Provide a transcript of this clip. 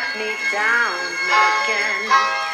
got me down again.